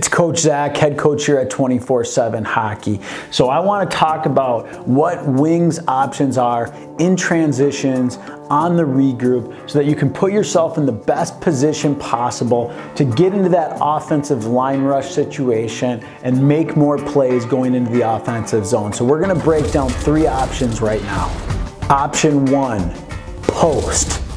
It's Coach Zach, head coach here at 24 7 Hockey. So, I want to talk about what wings options are in transitions on the regroup so that you can put yourself in the best position possible to get into that offensive line rush situation and make more plays going into the offensive zone. So, we're going to break down three options right now. Option one post.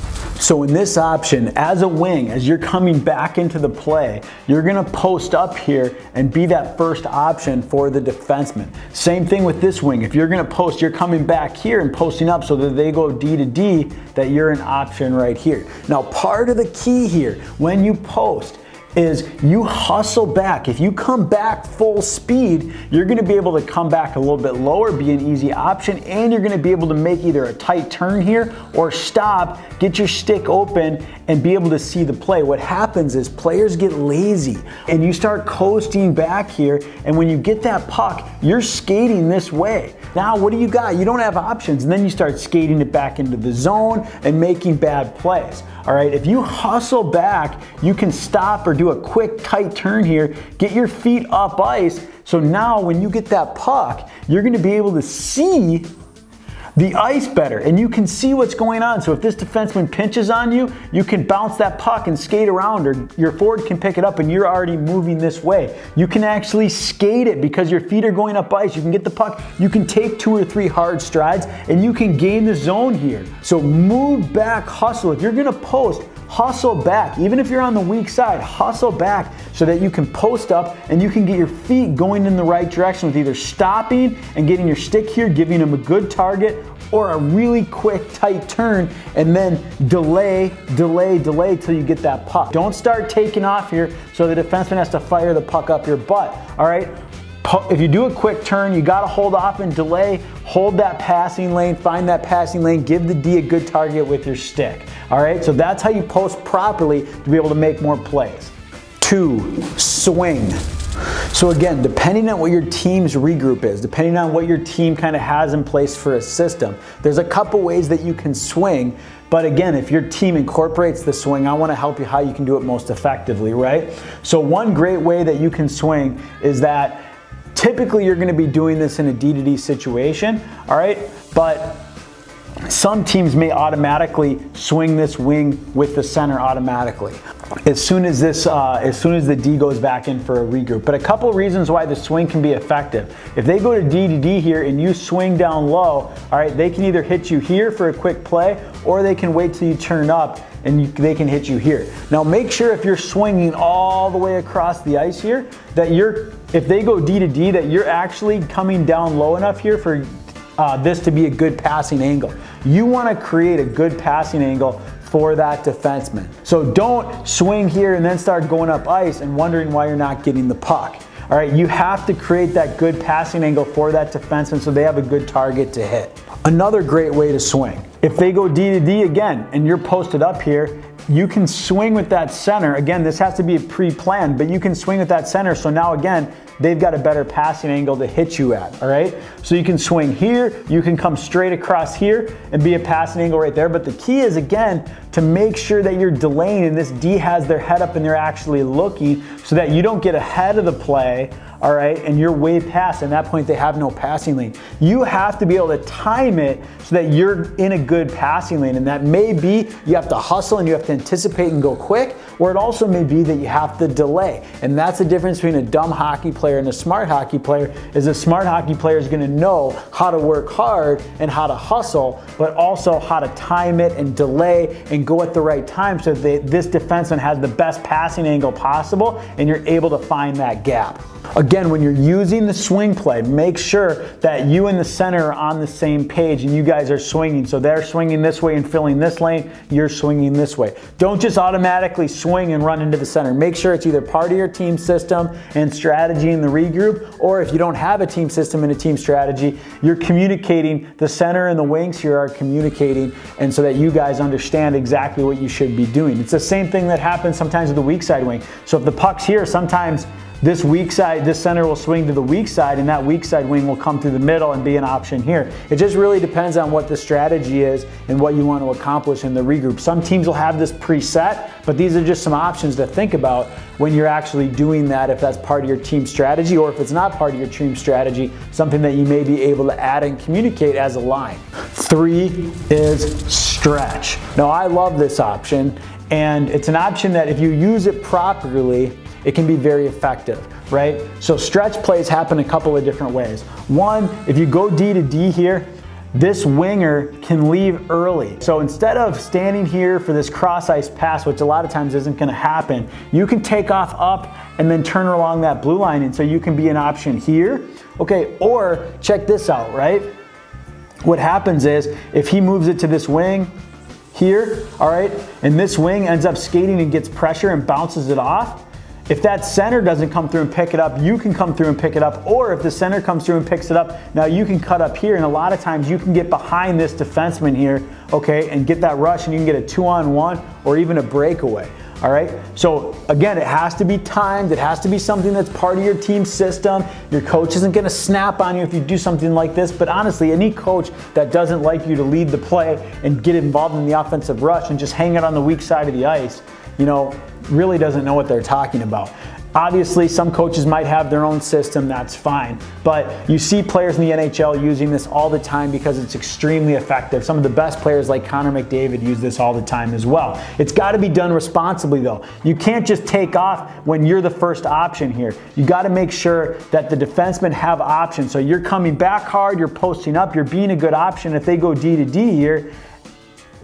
So in this option, as a wing, as you're coming back into the play, you're gonna post up here and be that first option for the defenseman. Same thing with this wing. If you're gonna post, you're coming back here and posting up so that they go D to D, that you're an option right here. Now, part of the key here, when you post, is you hustle back. If you come back full speed, you're gonna be able to come back a little bit lower, be an easy option, and you're gonna be able to make either a tight turn here or stop, get your stick open, and be able to see the play. What happens is players get lazy and you start coasting back here, and when you get that puck, you're skating this way. Now, what do you got? You don't have options, and then you start skating it back into the zone and making bad plays. All right, if you hustle back, you can stop or do a quick tight turn here, get your feet up ice. So now when you get that puck, you're gonna be able to see the ice better and you can see what's going on. So if this defenseman pinches on you, you can bounce that puck and skate around or your forward can pick it up and you're already moving this way. You can actually skate it because your feet are going up ice. You can get the puck, you can take two or three hard strides and you can gain the zone here. So move back, hustle. If you're gonna post, hustle back. Even if you're on the weak side, hustle back so that you can post up and you can get your feet going in the right direction with either stopping and getting your stick here, giving them a good target, or a really quick tight turn and then delay, delay, delay till you get that puck. Don't start taking off here so the defenseman has to fire the puck up your butt. All right, if you do a quick turn, you got to hold off and delay, hold that passing lane, find that passing lane, give the D a good target with your stick. All right, so that's how you post properly to be able to make more plays. Two, swing. So again, depending on what your team's regroup is, depending on what your team kind of has in place for a system, there's a couple ways that you can swing. But again, if your team incorporates the swing, I want to help you how you can do it most effectively, right? So one great way that you can swing is that Typically, you're going to be doing this in a D2D situation, all right? But some teams may automatically swing this wing with the center automatically as soon as this uh, as soon as the D goes back in for a regroup. But a couple reasons why the swing can be effective. If they go to D to D here and you swing down low, all right, they can either hit you here for a quick play or they can wait till you turn up and you, they can hit you here. Now make sure if you're swinging all the way across the ice here that you're if they go D to D that you're actually coming down low enough here for uh, this to be a good passing angle. You want to create a good passing angle for that defenseman. So don't swing here and then start going up ice and wondering why you're not getting the puck. All right, you have to create that good passing angle for that defenseman so they have a good target to hit. Another great way to swing. If they go D to D again and you're posted up here, you can swing with that center. Again, this has to be pre-planned, but you can swing with that center. So now again, they've got a better passing angle to hit you at, all right? So you can swing here, you can come straight across here and be a passing angle right there. But the key is, again, to make sure that you're delaying and this D has their head up and they're actually looking so that you don't get ahead of the play all right, and you're way past, and at that point they have no passing lane. You have to be able to time it so that you're in a good passing lane, and that may be you have to hustle and you have to anticipate and go quick, or it also may be that you have to delay. And that's the difference between a dumb hockey player and a smart hockey player, is a smart hockey player is gonna know how to work hard and how to hustle, but also how to time it and delay and go at the right time so that this defenseman has the best passing angle possible and you're able to find that gap. Again, when you're using the swing play, make sure that you and the center are on the same page and you guys are swinging. So they're swinging this way and filling this lane, you're swinging this way. Don't just automatically swing and run into the center. Make sure it's either part of your team system and strategy in the regroup, or if you don't have a team system and a team strategy, you're communicating, the center and the wings here are communicating, and so that you guys understand exactly what you should be doing. It's the same thing that happens sometimes with the weak side wing. So if the puck's here, sometimes this weak side, this center will swing to the weak side and that weak side wing will come through the middle and be an option here. It just really depends on what the strategy is and what you want to accomplish in the regroup. Some teams will have this preset, but these are just some options to think about when you're actually doing that if that's part of your team strategy or if it's not part of your team strategy, something that you may be able to add and communicate as a line. Three is stretch. Now I love this option and it's an option that if you use it properly, it can be very effective, right? So stretch plays happen a couple of different ways. One, if you go D to D here, this winger can leave early. So instead of standing here for this cross ice pass, which a lot of times isn't gonna happen, you can take off up and then turn along that blue line and so you can be an option here. Okay, or check this out, right? What happens is if he moves it to this wing, here, all right, and this wing ends up skating and gets pressure and bounces it off, if that center doesn't come through and pick it up, you can come through and pick it up. Or if the center comes through and picks it up, now you can cut up here. And a lot of times you can get behind this defenseman here, okay, and get that rush and you can get a two on one or even a breakaway. All right. So again, it has to be timed. It has to be something that's part of your team system. Your coach isn't going to snap on you if you do something like this. But honestly, any coach that doesn't like you to lead the play and get involved in the offensive rush and just hang it on the weak side of the ice, you know, really doesn't know what they're talking about. Obviously, some coaches might have their own system, that's fine. But you see players in the NHL using this all the time because it's extremely effective. Some of the best players like Connor McDavid use this all the time as well. It's got to be done responsibly though. You can't just take off when you're the first option here. You got to make sure that the defensemen have options. So you're coming back hard, you're posting up, you're being a good option. If they go D to D here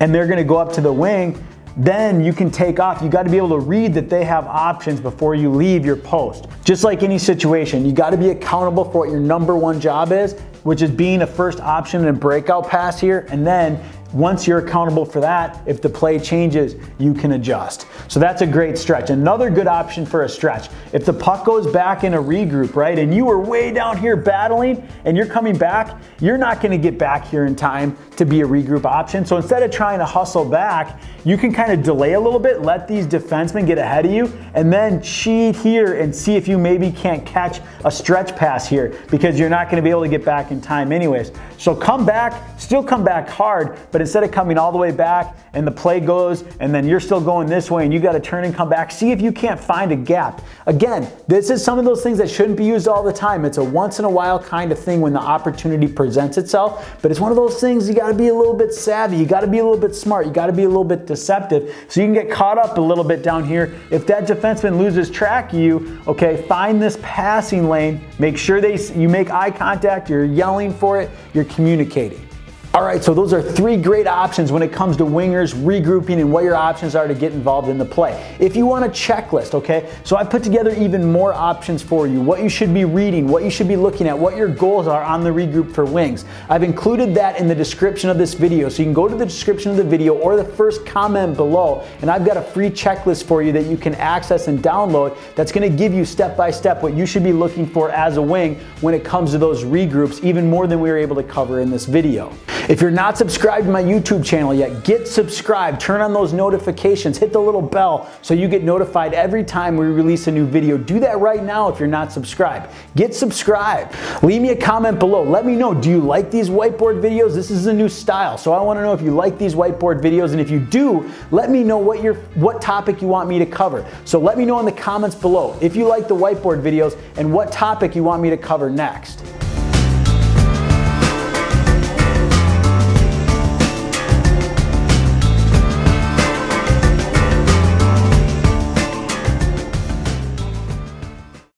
and they're going to go up to the wing, then you can take off. You got to be able to read that they have options before you leave your post. Just like any situation, you got to be accountable for what your number one job is, which is being a first option and breakout pass here, and then once you're accountable for that, if the play changes, you can adjust. So that's a great stretch. Another good option for a stretch. If the puck goes back in a regroup, right, and you were way down here battling and you're coming back, you're not gonna get back here in time to be a regroup option. So instead of trying to hustle back, you can kind of delay a little bit, let these defensemen get ahead of you, and then cheat here and see if you maybe can't catch a stretch pass here because you're not gonna be able to get back in time anyways. So come back, still come back hard, but but instead of coming all the way back and the play goes and then you're still going this way and you got to turn and come back, see if you can't find a gap. Again, this is some of those things that shouldn't be used all the time. It's a once in a while kind of thing when the opportunity presents itself, but it's one of those things you got to be a little bit savvy. You got to be a little bit smart. You got to be a little bit deceptive so you can get caught up a little bit down here. If that defenseman loses track of you, okay, find this passing lane. Make sure they you make eye contact, you're yelling for it, you're communicating. All right, so those are three great options when it comes to wingers, regrouping, and what your options are to get involved in the play. If you want a checklist, okay, so I put together even more options for you, what you should be reading, what you should be looking at, what your goals are on the regroup for wings. I've included that in the description of this video, so you can go to the description of the video or the first comment below, and I've got a free checklist for you that you can access and download that's gonna give you step by step what you should be looking for as a wing when it comes to those regroups, even more than we were able to cover in this video. If you're not subscribed to my YouTube channel yet, get subscribed, turn on those notifications, hit the little bell so you get notified every time we release a new video. Do that right now if you're not subscribed. Get subscribed. Leave me a comment below. Let me know, do you like these whiteboard videos? This is a new style, so I wanna know if you like these whiteboard videos, and if you do, let me know what, your, what topic you want me to cover. So let me know in the comments below if you like the whiteboard videos and what topic you want me to cover next.